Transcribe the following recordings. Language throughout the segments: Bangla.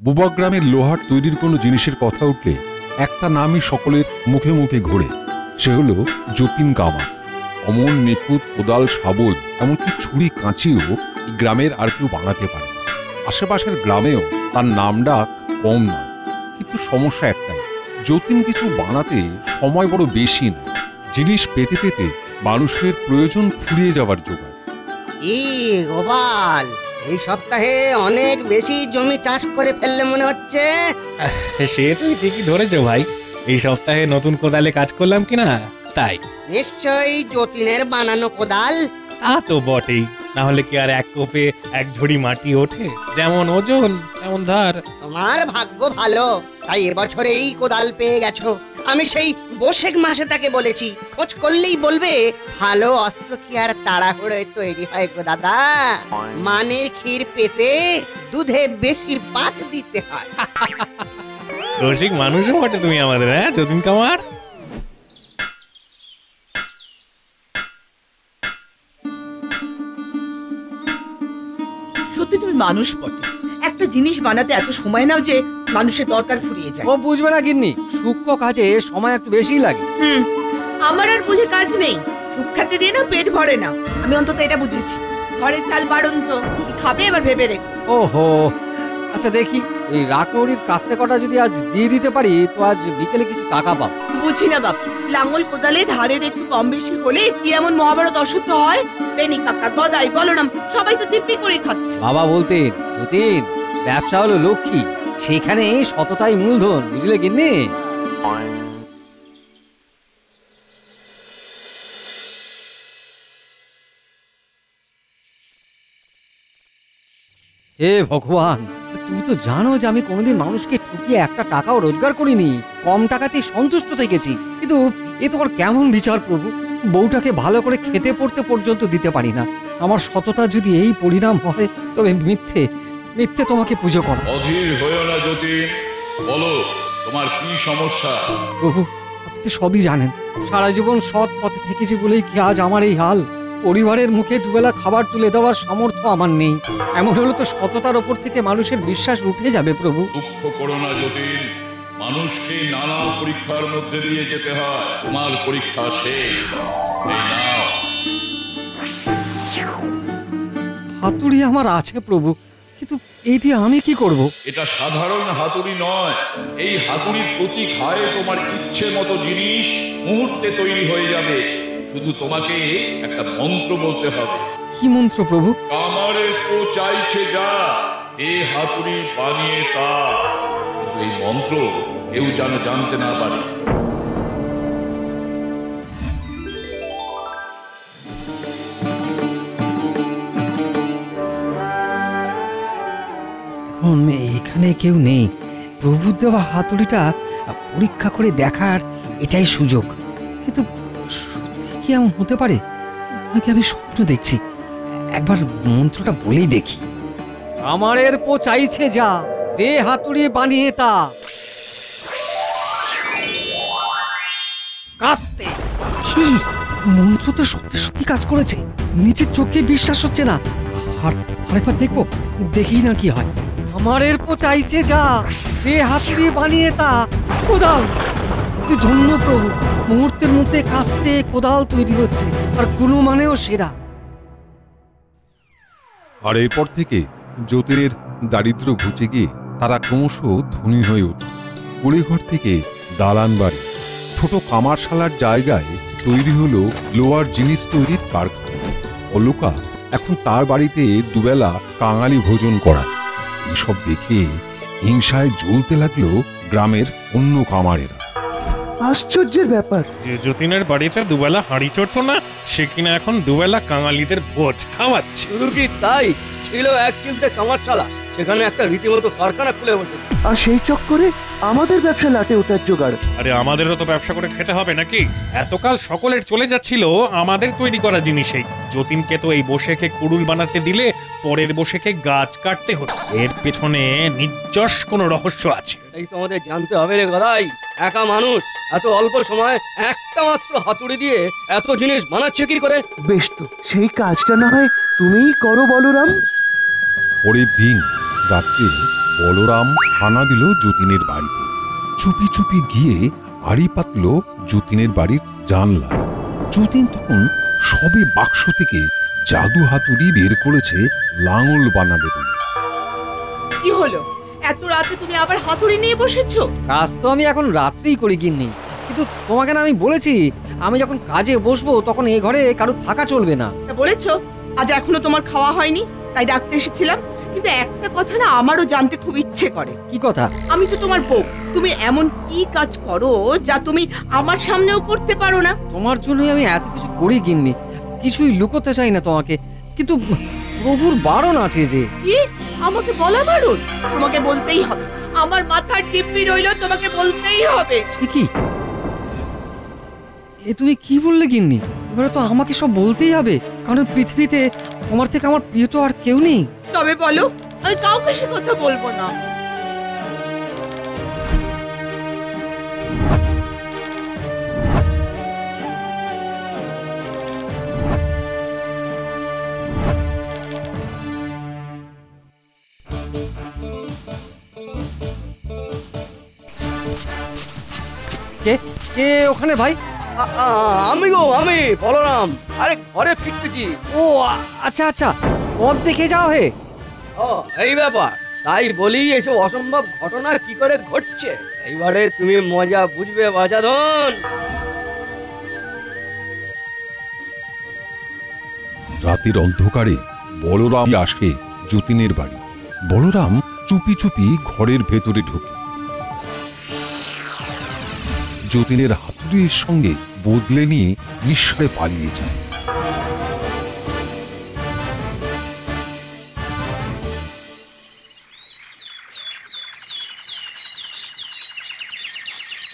বুবা গ্রামের লোহার তৈরির কোনো জিনিসের কথা উঠলে একটা নামই সকলের মুখে মুখে ঘোরে। সে হলো যতীন কামা অমন নিখুঁত কোদাল, শাবল, এমনকি ছুরি, কাঁচিও গ্রামের আর কেউ বানাতে পারে আশেপাশের গ্রামেও তার নাম ডাক কম নয়। কিন্তু সমস্যা একটাই, যতীন কিছু বানাতে সময় বড় বেশি না জিনিস পেতে পেতে মানুষের প্রয়োজন ফুরিয়ে যাওয়ার জোগাড় গোপাল এই সপ্তাহে অনেক বেশি জমি চাষ করে ফেললে মনে হচ্ছে। সে তুমি ঠিকই ধরেছো ভাই। এই সপ্তাহে নতুন কোদালে কাজ করলাম কিনা? তাই। নিশ্চয়ই যতীনের বানানো কোদাল। তা তো বটেই। না হলে কি আর এক কোপে এক ঝুড়ি মাটি ওঠে? যেমন ওজন তেমন ধার। তোমার ভাগ্য ভালো। তাই এবছরে এই কোদাল পেয়ে গেছো। আমি সেই বসেক মাসে তাকে বলেছি। খোঁজ করলেই বলবে ভালো অস্ত্র কি আর তাড়াহুড়োয় তৈরি হয় গো দাদা? মানের ক্ষীর পেতে দুধে বেশি পাত দিতে হয়। রসিক মানুষও বটে তুমি আমাদের হ্যাঁ যতীন কামার? সত্যি তুমি মানুষ বটে। একটা জিনিস বানাতে এত সময় নাও যে মানুষের দরকার ফুরিয়ে যায়। ও বুঝবে না গিন্নি সূক্ষ্ম কাজে সময় একটু বেশি লাগে। হুম আমার আর বুঝে কাজ নেই। সুখ্যাতে দিয়ে না পেট ভরে না। আমি অন্তত এটা বুঝেছি। ঘরে চাল বাড়ন তো কি খাবে এবার ভেবে রেখো ওহো আচ্ছা দেখি ওই রাকৌরির কাস্তে কটা যদি আজ দিয়ে দিতে পারি তো আজ বিকেলে কিছু টাকা পাবো। বুঝি না বাপ লাঙ্গল কোদালে ধারের একটু কম বেশি হলে কি এমন মহাভারত অশুদ্ধ হয়? বেনি কাকা গদাই বলরাম সবাই তো দিব্যি করে খাচ্ছে। বাবা বলতেন, যতীন, ব্যবসা হলো লক্ষ্মী, সেখানে সততাই মূলধন, বুঝলে হে ভগবান, তুমি তো জানো যে আমি কোনোদিন মানুষকে ঠকিয়ে একটা টাকাও রোজগার করিনি, কম টাকাতেই সন্তুষ্ট থেকেছি, কিন্তু এ তোমার কেমন বিচার প্রভু? বউটাকে ভালো করে খেতে পড়তে পর্যন্ত দিতে পারি না। আমার সততা যদি এই পরিণাম হয় তবে মিথ্যে মিথ্যে তোমাকে পুজো করো। অধীর হয়েও না যতীন। বলো তোমার কি সমস্যা? প্রভু আপনি সবই জানেন। সারা জীবন সৎ পথে থেকেছি বলেই কি আজ আমার এই হাল? পরিবারের মুখে দুবেলা খাবার তুলে দেওয়ার সামর্থ্য আমার নেই। এমন হলে তো সততার ওপর থেকে মানুষের বিশ্বাস উঠে যাবে প্রভু। দুঃখ করো না যতীন। মানুষকে নানা পরীক্ষার মধ্যে দিয়ে যেতে হয়। তোমার পরীক্ষা শেষ। হাতুড়ি আমার আছে প্রভু কিন্তু এই দিয়ে আমি কি করব? এটা সাধারণ হাতুড়ি নয়। এই হাতুড়ির প্রতি ঘায়ে তোমার ইচ্ছে মতো জিনিস মুহূর্তে তৈরি হয়ে যাবে। শুধু তোমাকে একটা মন্ত্র বলতে হবে। কি মন্ত্র প্রভু? কামারের তো চাইছে যা এ হাতুড়ি বানিয়ে তা এই মন্ত্র কেউ যেন জানতে না পারে। এখানে কেউ নেই। প্রভুর দেওয়া হাতুড়িটা পরীক্ষা করে দেখার এটাই সুযোগ। কিন্তু সত্যি কি এমন হতে পারে? নাকি আমি স্বপ্ন দেখছি? একবার মন্ত্রটা বলেই দেখি। আমারের পো চাইছে যা। দে হাতুড়ি বানিয়ে তা। কাস্তে। কি? মন্ত্র তো সত্যি সত্যি কাজ করেছে। নিচের চোখে বিশ্বাস হচ্ছে না। আর আরেকবার দেখব দেখি না কি হয়। আমারের পো চাইছে যা। দে হাতুড়ি বানিয়ে তা। কোদাল। কি ধন্য প্রভু। মুহূর্তের মধ্যে কাস্তে কোদাল তৈরি হচ্ছে। আর কোনো মানেও সেরা। আর এরপর থেকে জ্যোতিরের দারিদ্র ঘুচে গিয়ে তারা ক্রমশ ধনী হয়ে উঠল। কুড়িঘর থেকে দালান বাড়ি ছোট কামারশালার জায়গায় তৈরি হলো লোয়ার জিনিস তৈরির কারখানা। অলোকা এখন তার বাড়িতে দুবেলা কাঙালি ভোজন করা এসব দেখে হিংসায় জ্বলতে লাগল গ্রামের অন্য কামারেরা আশ্চর্যের ব্যাপার। যে যতীনের বাড়িতে দুবেলা হাঁড়ি চড়তো না সে কিনা এখন দুবেলা কাঙালিদের ভোজ খাওয়াচ্ছে। কি তাই? ছিল এক চিলতে কামার চালা সেখানে একটা রীতিমতো কারখানা খুলে বসে। আর সেই চক্করে আমাদের ব্যবসা লাটে ওঠার জোগাড়। আরে আমাদেরও তো ব্যবসা করে খেতে হবে নাকি? এতকাল সকলের চলে যাচ্ছিল আমাদের তৈরি করা জিনিসেই। যতীনকে তো এই বসেকে কুড়ুল বানাতে দিলে পরের বসেকে গাছ কাটতে হতো। এর পেছনে নির্যশ কোনো রহস্য আছে। এই তো আমাদের জানতে হবে রে গদাই। একা মানুষ এত অল্প সময় একটা মাত্র হাতুড়ি দিয়ে এত জিনিস বানাচ্ছে কি করে? বেশ তো সেই কাজটা না হয় তুমিই করো বলরাম। পরের দিন রাত্রে বলরাম হানা দিল যতীনের বাড়িতে। চুপি চুপি গিয়ে আড়ি পাতল যতীনের বাড়ির জানলা। যতীন তখন সবে বাক্স থেকে জাদু হাতুড়ি বের করেছে লাঙল বানাবে বলে। কি হলো? এত রাতে তুমি আবার হাতুড়ি নিয়ে বসেছো? কাজ তো আমি এখন রাত্রেই করি গিন্নি। কিন্তু তোমাকে না আমি বলেছি আমি যখন কাজে বসবো তখন এ ঘরে কারও থাকা চলবে না। বলেছ? আজ এখনও তোমার খাওয়া হয়নি তাই ডাকতে এসেছিলাম। কিন্তু একটা কথা না আমারও জানতে খুব ইচ্ছে করে। কি কথা? আমি তো তোমার বউ। তুমি এমন কি কাজ করো যা তুমি আমার সামনেও করতে পারো না? তোমার জন্যই আমি এত কিছু করি গিন্নি। কিছুই লুকোতে চাই না তোমাকে। কিন্তু প্রভুর বারণ আছে যে। কি? আমাকে বলা বারণ? তোমাকে বলতেই হবে। আমার মাথার টিপ্পি রইল তোমাকে বলতেই হবে। এ কি? এ তুমি কি বললে গিন্নি? এবারে তো আমাকে সব বলতেই হবে। কারণ পৃথিবীতে তোমার থেকে আমার প্রিয় তো আর কেউ নেই। তবে বলো আমি কাউকে সে কথা বলব না। কে? কে ওখানে ভাই? আমি গো আমি বলরাম। আরে ঘরে ফিরতেছি। ও আচ্ছা আচ্ছা পথ দেখে যাও হে। ও এই ব্যাপার। তাই বলি এসব অসম্ভব ঘটনা কি করে ঘটছে? এইবারে তুমি মজা বুঝবে বাজাধন। রাতের অন্ধকারে বলরাম আসে যতীনের বাড়ি। বলরাম চুপি চুপি ঘরের ভেতরে ঢোকে। যতীনের হাতুড়ির সঙ্গে বদলে নিয়ে ঈশ্বরে পালিয়ে যান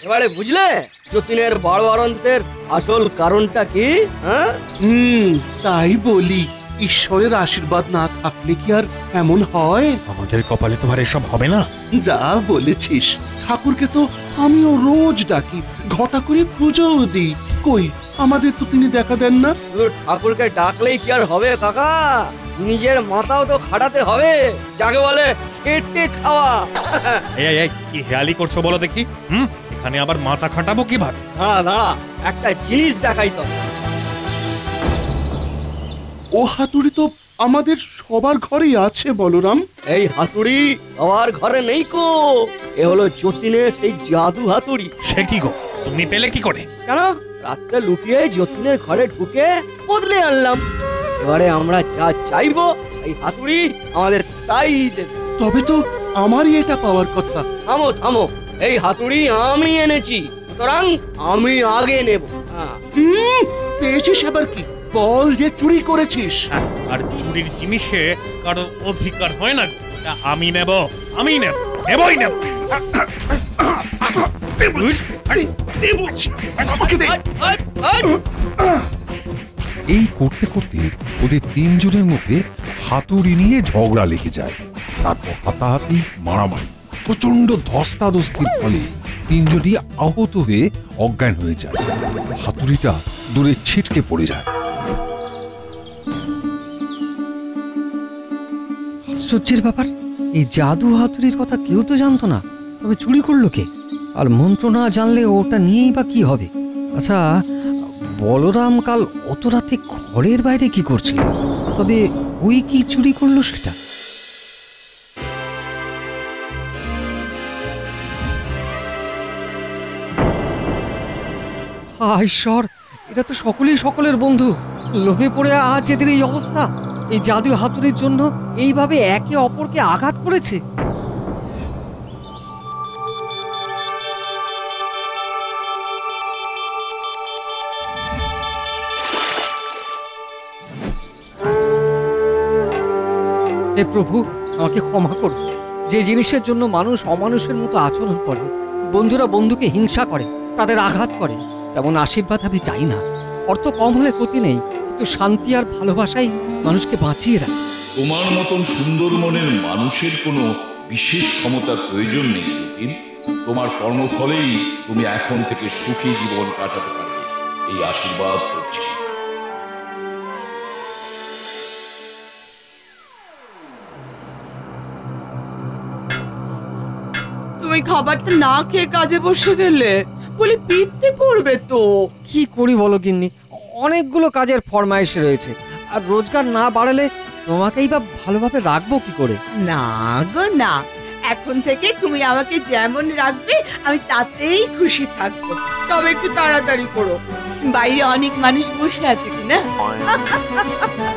এবারে বুঝলে? যতীনের বাড়বাড়ন্তের আসল কারণটা কি? হ্যাঁ? হুম, তাই বলি। ঈশ্বরের আশীর্বাদ না থাকলে কি আর এমন হয়? আমাদের কপালে তোমার এসব হবে না? যা বলেছিস। ঠাকুরকে তো আমিও রোজ ডাকি ঘটা করে পুজোও দিই। কই আমাদের তো তিনি দেখা দেন না। ঠাকুরকে ডাকলেই কি আর হবে কাকা? নিজের মাথাও তো খাটাতে হবে। যাকে বলে কেটে খাওয়া। এই এই, কি হেয়ালি করছ বলো দেখি। হুম এখানে আবার মাথা খাটাবো কীভাবে? দাঁড়া দাঁড়া একটা জিনিস দেখাই তো। ও হাতুড়ি তো আমাদের সবার ঘরেই আছে বলরাম। এই হাতুড়ি আমার ঘরে নেই কো। এ হলো যতীনের সেই জাদু হাতুড়ি। সে কি গো? তুমি পেলে কি করে? কেন? রাত্রে লুকিয়ে যতীনের ঘরে ঢুকে বদলে আনলাম। এবারে আমরা যা চাইব এই হাতুড়ি আমাদের তাই দেবে। তবে তো আমারই এটা পাওয়ার কথা। থামো থামো। এই হাতুড়ি আমি এনেছি সুতরাং আমি আগে নেব। হ্যাঁ। হুম পেয়েছিস আবার কি? বল যে চুরি করেছিস। হ্যাঁ, আর চুরির জিনিসে কারও অধিকার হয় না। আমি নেব আমি নেব নেবই নেব। এই করতে করতে ওদের তিনজনের মধ্যে হাতুড়ি নিয়ে ঝগড়া লেগে যায়। তারপর হাতাহাতি মারামারি প্রচণ্ড ধস্তাধস্তির ফলে তিনজনই আহত হয়ে অজ্ঞান হয়ে যায়। হাতুড়িটা দূরে ছিটকে পড়ে যায়। আশ্চর্যের ব্যাপার? এই জাদু হাতুড়ির কথা কেউ তো জানতো না। তবে চুরি করল কে? আর মন্ত্র না জানলে ওটা নিয়েই বা কি হবে? আচ্ছা বলরাম কাল অত রাতে ঘরের বাইরে কি করছিল? তবে ওই কি চুরি করল সেটা? ঈশ্বর এটা তো সকলেই সকলের বন্ধু। লোভে পড়ে আজ এদের এই অবস্থা। এই জাদু হাতুড়ির জন্য এইভাবে একে অপরকে আঘাত করেছে? হে প্রভু, আমাকে ক্ষমা করুন যে জিনিসের জন্য মানুষ অমানুষের মতো আচরণ করে, বন্ধুরা বন্ধুকে হিংসা করে, তাদের আঘাত করে, তেমন আশীর্বাদ আমি চাই না। অর্থ কম হলে ক্ষতি নেই। কিন্তু শান্তি আর ভালোবাসাই মানুষকে বাঁচিয়ে রাখে। তোমার মতন সুন্দর মনের মানুষের কোনো বিশেষ ক্ষমতার প্রয়োজন নেই যতীন তোমার কর্মফলেই তুমি এখন থেকে সুখী জীবন কাটাতে পারবে। এই আশীর্বাদ করছি। তুমি খাবারটা না খেয়ে কাজে বসে গেলে বলি পিত্তে পড়বে তো। কি করি বলো গিন্নি? অনেকগুলো কাজের ফরমাইশ রয়েছে। আর রোজগার না বাড়ালে তোমাকেই বা ভালোভাবে রাখব কি করে? না গো, না। এখন থেকে তুমি আমাকে যেমন রাখবে, আমি তাতেই খুশি থাকব। তবে একটু তাড়াতাড়ি করো। বাইরে অনেক মানুষ বসে আছে কিনা?